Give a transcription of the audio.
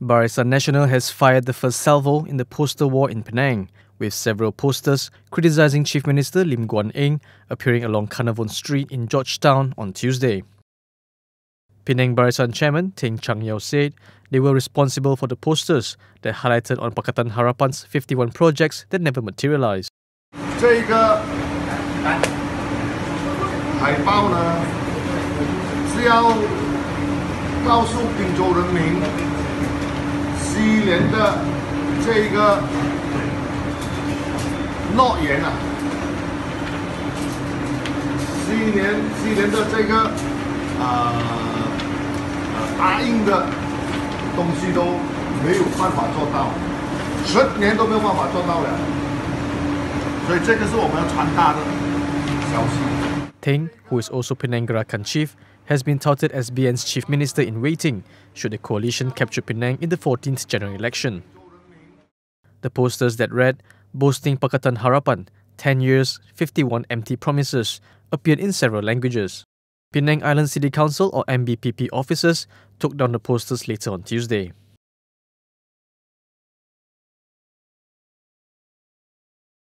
Barisan Nasional has fired the first salvo in the poster war in Penang, with several posters criticizing Chief Minister Lim Guan Eng appearing along Carnarvon Street in Georgetown on Tuesday. Penang Barisan Chairman Teng Chang Yeow said they were responsible for the posters that highlighted on Pakatan Harapan's 51 projects that never materialized. 这个海报呢，是要告诉滨州人民。西联的这个诺言啊，西联西联的这个啊答应的东西都没有办法做到，十年都没有办法做到了，所以这个是我们要传达的消息。Teng, who is also Penang Gerakan chief, has been touted as BN's chief minister in waiting should the coalition capture Penang in the 14th general election. The posters that read, boasting Pakatan Harapan, 10 years, 51 empty promises, appeared in several languages. Penang Island City Council or MBPP officers took down the posters later on Tuesday.